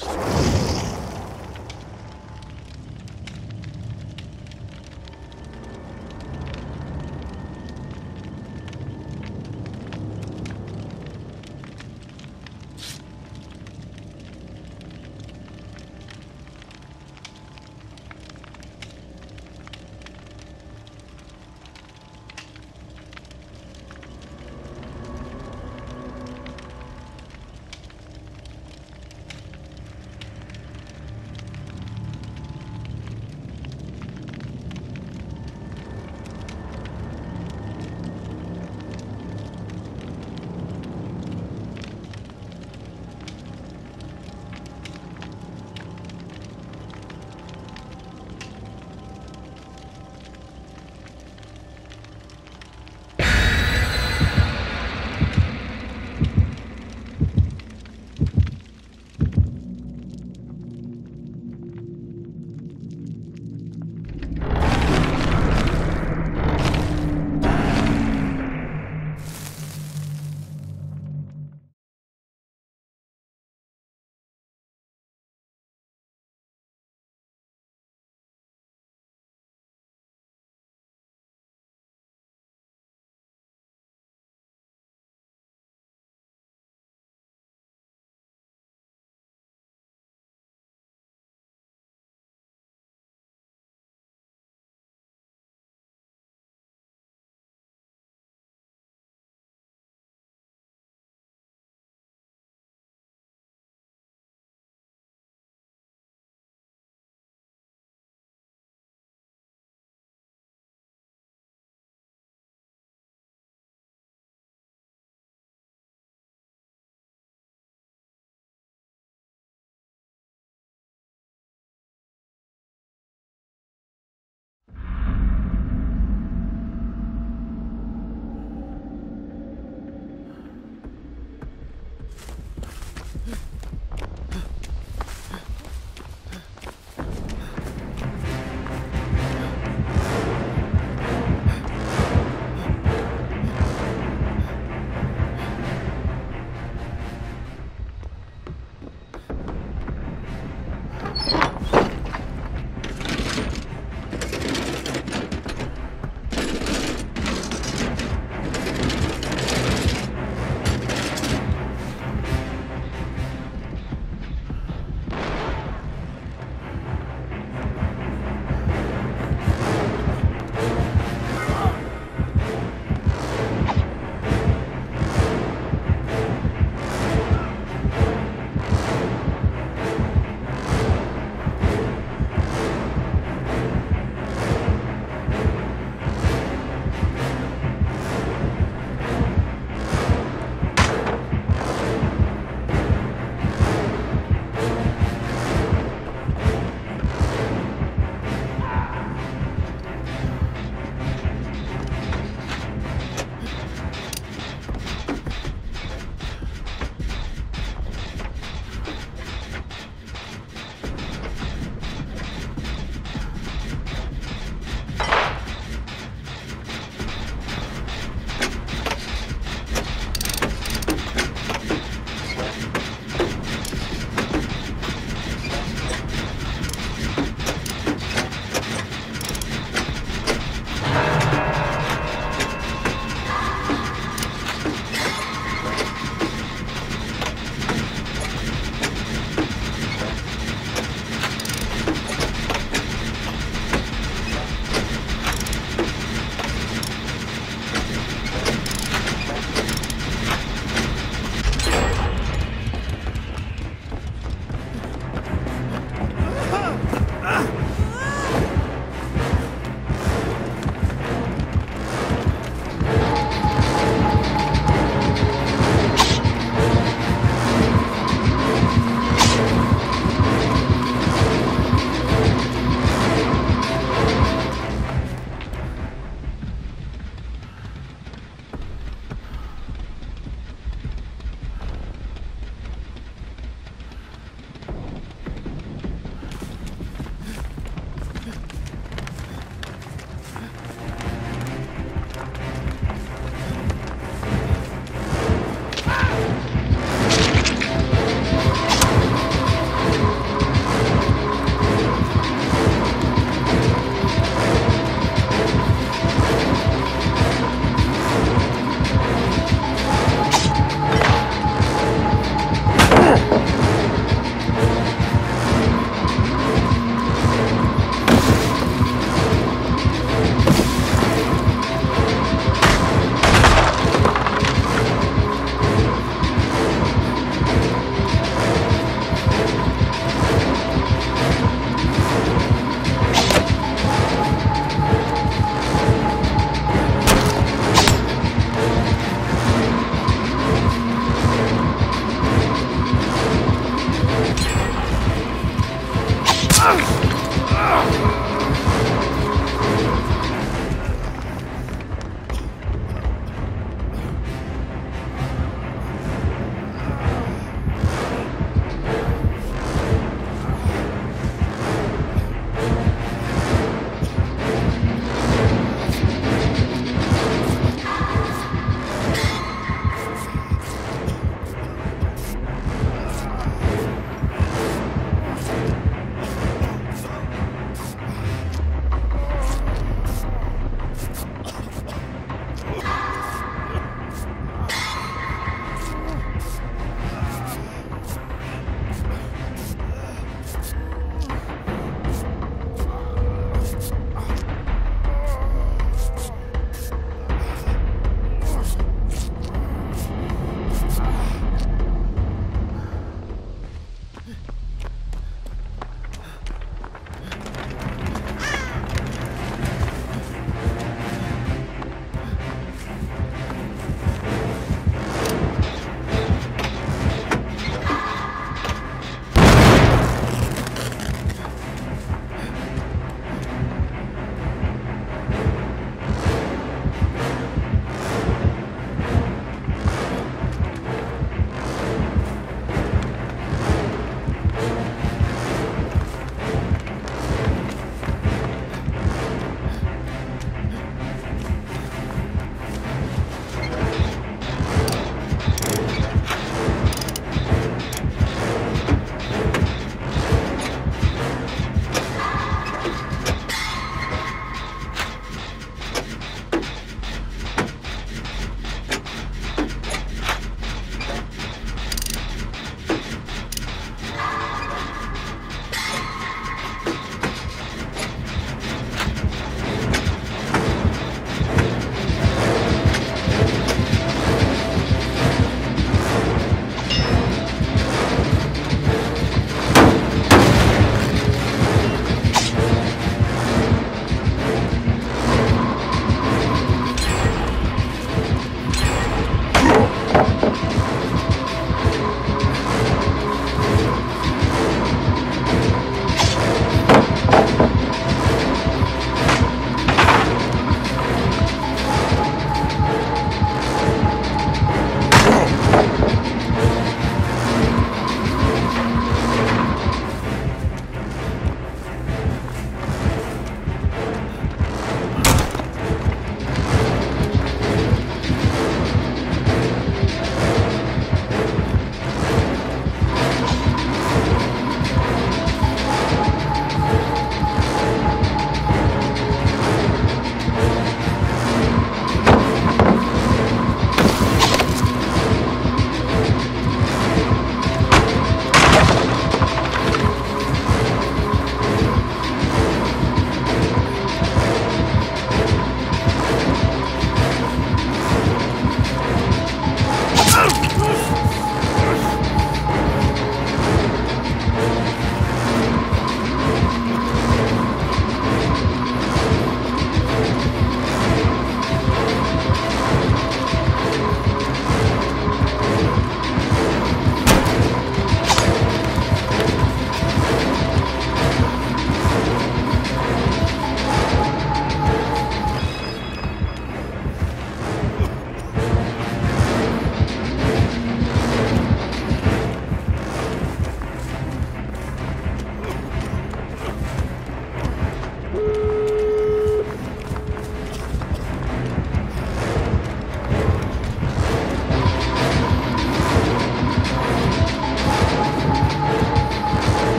you